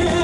again.